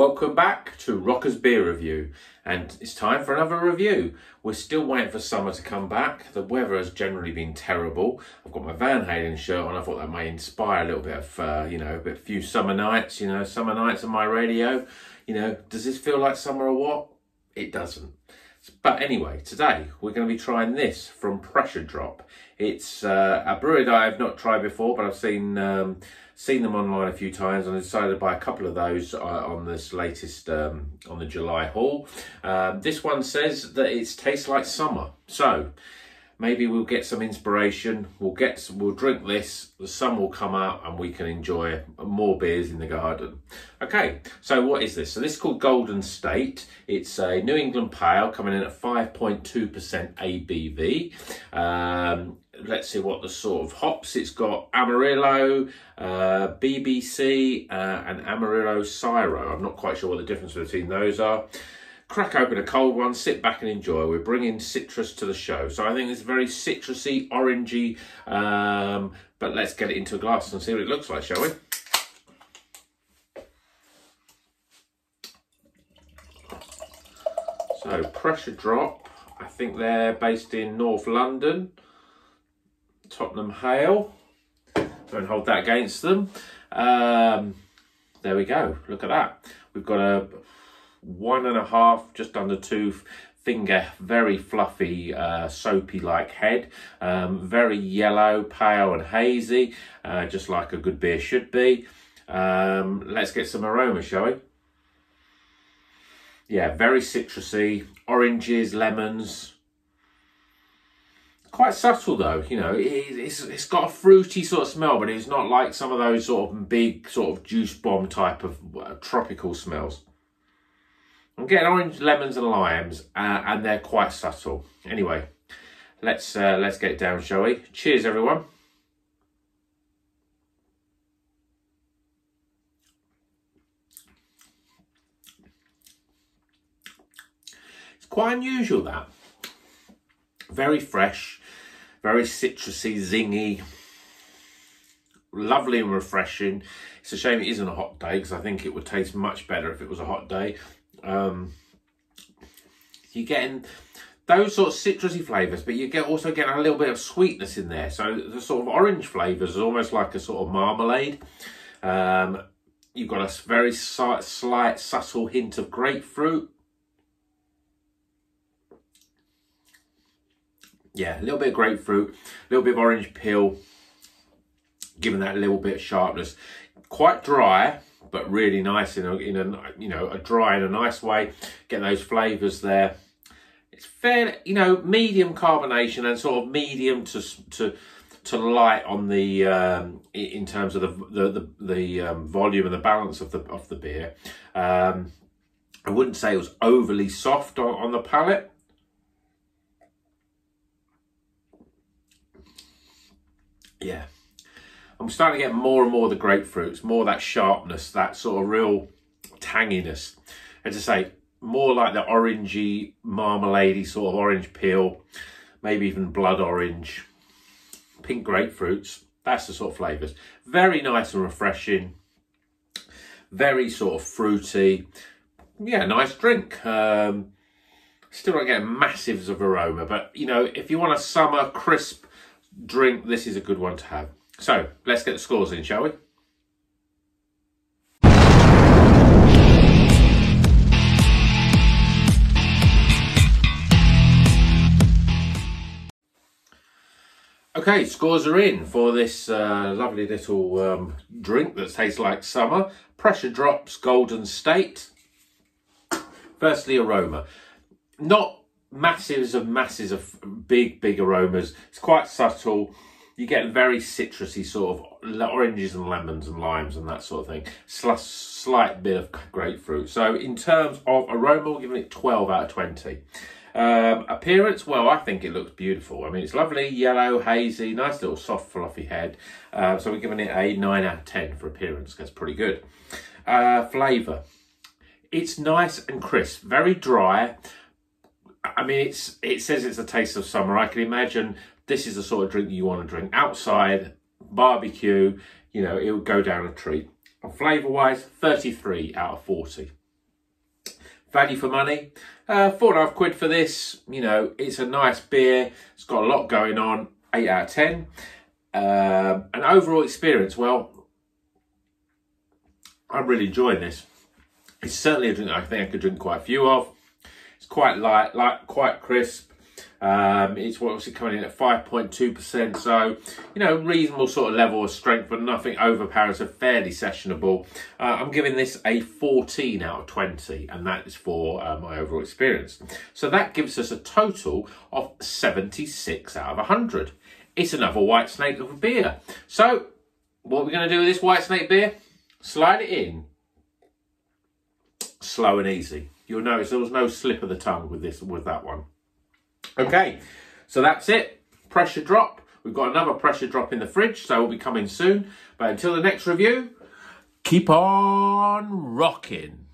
Welcome back to Rocker's Beer Review, and it's time for another review. We're still waiting for summer to come back. The weather has generally been terrible. I've got my Van Halen shirt on. I thought that may inspire a little bit of, uh, you know, a bit few summer nights. You know, summer nights on my radio. You know, does this feel like summer or what? It doesn't. But anyway, today we're going to be trying this from Pressure Drop. It's uh, a brewery that I've not tried before, but I've seen um, seen them online a few times and I decided to buy a couple of those uh, on this latest um, on the July haul. Um, this one says that it tastes like summer, so maybe we'll get some inspiration. We'll get we'll drink this. The sun will come out and we can enjoy more beers in the garden. Okay, so what is this? So this is called Golden State. It's a New England Pale coming in at 5.2% ABV. Um, let's see what the sort of hops it's got. Amarillo uh, bbc uh, and amarillo Cryo. i'm not quite sure what the difference between those are. Crack open a cold one sit back and enjoy. We're bringing citrus to the show. So i think it's very citrusy orangey um, but let's get it into a glass and see what it looks like shall we? So pressure drop. I think they're based in north london Tottenham Hale. Don't hold that against them. Um, there we go. Look at that. We've got a one and a half, just under two finger, very fluffy, uh, soapy-like head. Um, very yellow, pale and hazy, uh, just like a good beer should be. Um, let's get some aroma, shall we? Yeah, very citrusy, oranges, lemons, quite subtle though you know. It, it's it's got a fruity sort of smell but it's not like some of those sort of big sort of juice bomb type of uh, tropical smells. I'm getting orange lemons and limes uh, and they're quite subtle. Anyway let's uh, let's get down shall we? Cheers everyone. It's quite unusual that. Very fresh very citrusy, zingy, lovely and refreshing. It's a shame it isn't a hot day because I think it would taste much better if it was a hot day. Um, you're getting those sort of citrusy flavours, but you get also getting a little bit of sweetness in there. So the sort of orange flavours is almost like a sort of marmalade. Um, you've got a very slight, slight, subtle hint of grapefruit. Yeah, a little bit of grapefruit, a little bit of orange peel, giving that little bit of sharpness. Quite dry, but really nice in a, in a you know, a dry in a nice way. Get those flavours there. It's fair, you know, medium carbonation and sort of medium to to to light on the um, in terms of the the the, the um, volume and the balance of the of the beer. Um, I wouldn't say it was overly soft on, on the palate. Yeah, I'm starting to get more and more of the grapefruits, more that sharpness, that sort of real tanginess. As I say, more like the orangey, marmalade sort of orange peel, maybe even blood orange, pink grapefruits. That's the sort of flavours. Very nice and refreshing. Very sort of fruity. Yeah, nice drink. Um, still not getting massives of aroma, but you know, if you want a summer crisp drink, this is a good one to have. So let's get the scores in, shall we? Okay, scores are in for this uh, lovely little um, drink that tastes like summer. Pressure Drops Golden State. Firstly, aroma. Not masses of masses of big, big aromas. It's quite subtle. You get very citrusy sort of oranges and lemons and limes and that sort of thing. Sl slight bit of grapefruit. So in terms of aroma, we're giving it 12 out of 20. Um, appearance, well, I think it looks beautiful. I mean, it's lovely, yellow, hazy, nice little soft, fluffy head. Uh, so we're giving it a 9 out of 10 for appearance. That's pretty good. Uh, flavour. It's nice and crisp, very dry. I mean, it's it says it's a taste of summer. I can imagine this is the sort of drink you want to drink outside, barbecue. You know, it would go down a treat. And flavour wise, 33 out of 40. value for money. Uh, four and a half quid for this. You know, it's a nice beer. It's got a lot going on. Eight out of ten. Um, an overall experience. Well, I'm really enjoying this. It's certainly a drink I think I could drink quite a few of. It's quite light, light, quite crisp. Um, it's obviously coming in at 5.2%. So, you know, reasonable sort of level of strength, but nothing overpowering. So fairly sessionable. Uh, I'm giving this a 14 out of 20, and that is for uh, my overall experience. So that gives us a total of 76 out of 100. It's another Whitesnake of a beer. So, what we're going to do with this Whitesnake beer? Slide it in. Slow and easy. You'll notice there was no slip of the tongue with this with that one. Okay, so that's it. Pressure drop. We've got another pressure drop in the fridge, so we'll be coming soon. But until the next review, keep on rocking.